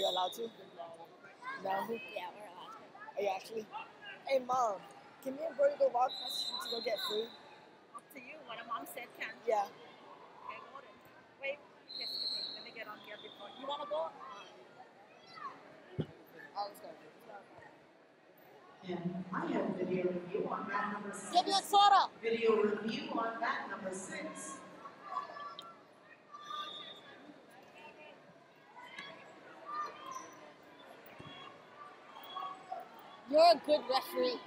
you allowed to? No. Yeah, we're allowed to. Are you actually? Hey, mom. Can me and Brody go walk across the street to go get food? Up to you. What a mom said can. Yeah. Okay, go then. Wait. Yes, okay. Let me get on here before. You wanna go? Oh, let's go. And I have video review on mat number six. Give me a soda. Video review on that number six. You're a good referee.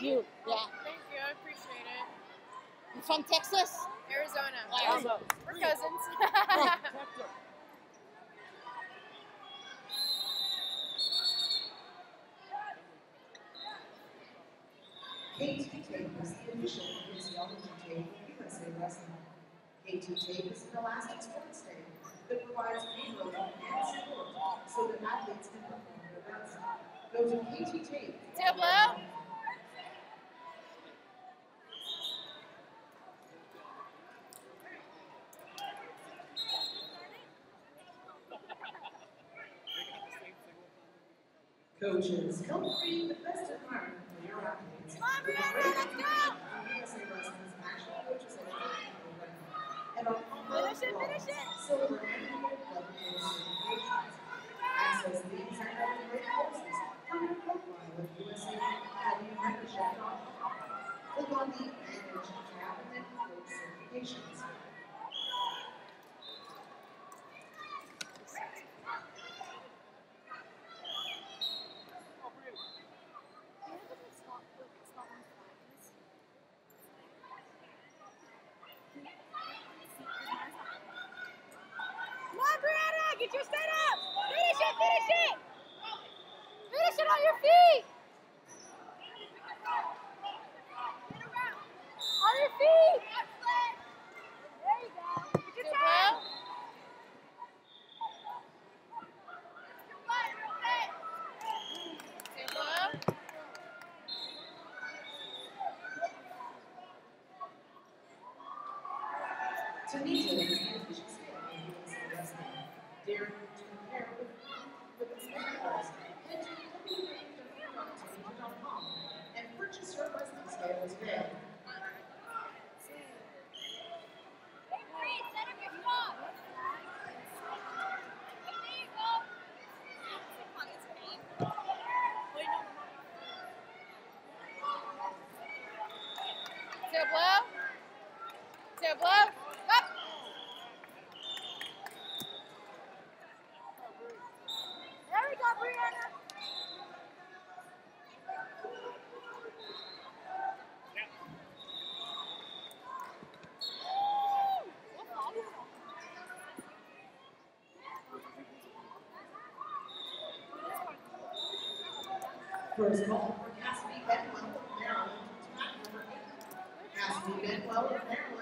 You, yeah. Thank you, I appreciate it. You from Texas? Arizona. Arizona. We're cousins. KT tape is the official kinesiology tape of USA Wrestling. KT tape is an elastic sports tape that provides pain relief and support so that athletes can perform their best. Go to KT tape. Tableau. Coaches, help create the best environment for your athletes. Come on, Brianna, let's go! USA Wrestling's National Coaches Education Program and our Finish it, finish it. silver and gold club coach certifications. Access these and other great courses from your profile at USACademymembership.com. Click on the Manage Cabinet Coach Certifications. Come on, Brianna, get your set up. Finish it, finish it. Finish it on your feet. On your feet. There you go. Get your time. Tableau. Tanita is the official scale of USA Wrestling. Dare to compare with, with its mentors. Head to www.tanita.com and purchase your Tableau. Tableau. First call for Cassidy Bedwell of Maryland, number eight. Cassidy Bedwell of Maryland